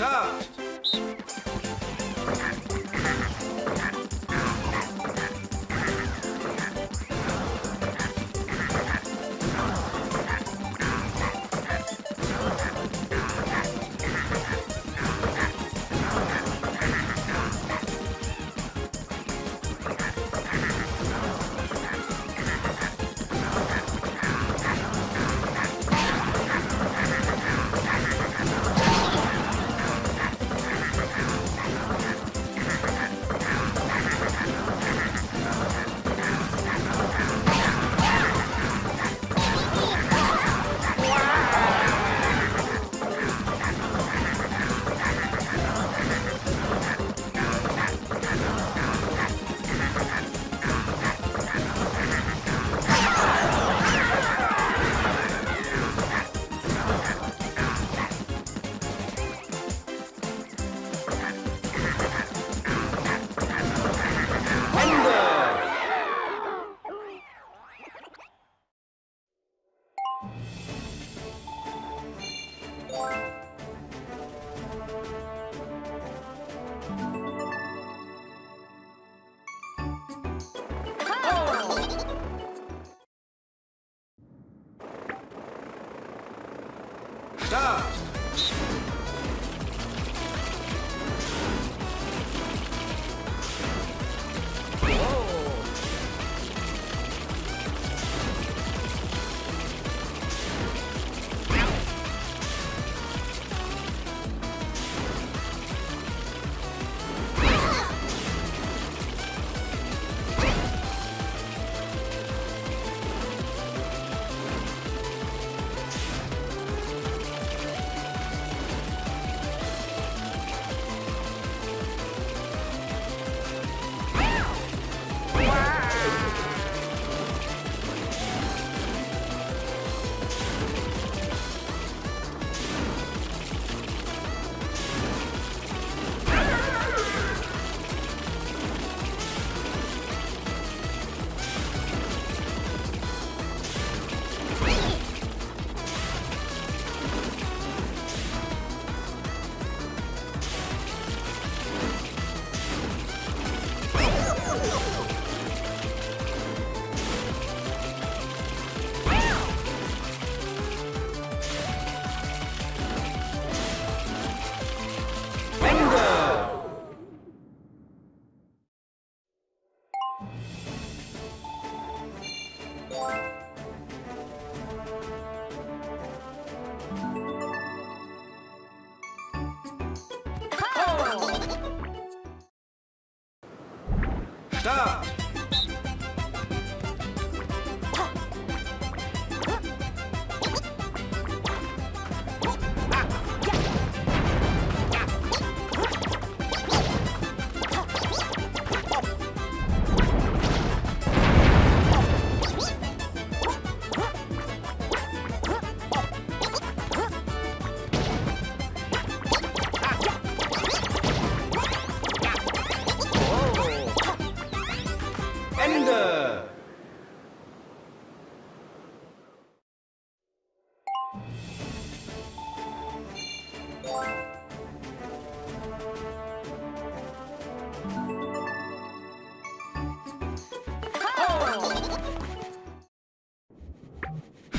した。Start! Start!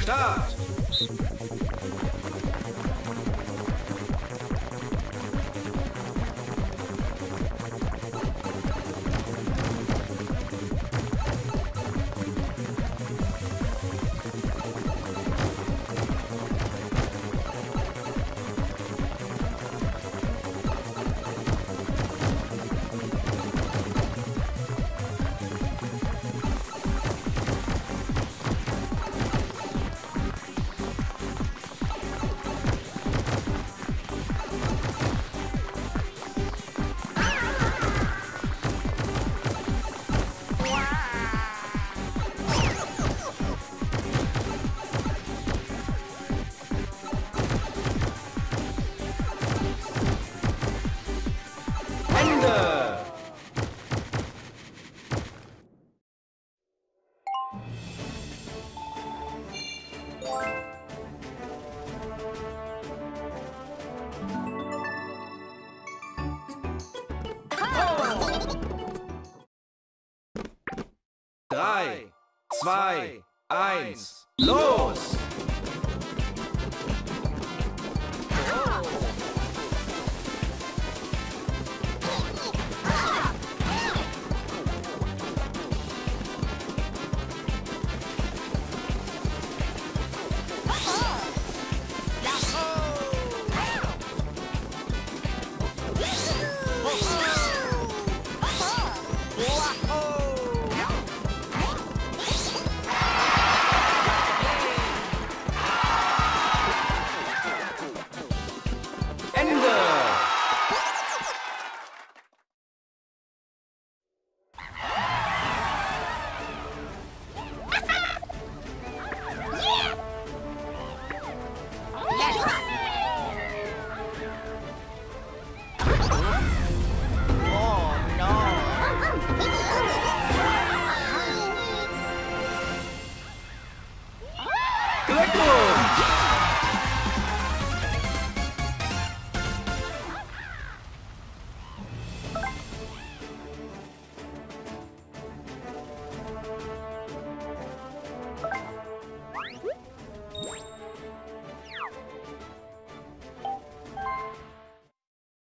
Start! Ende! Drei, zwei, eins, los!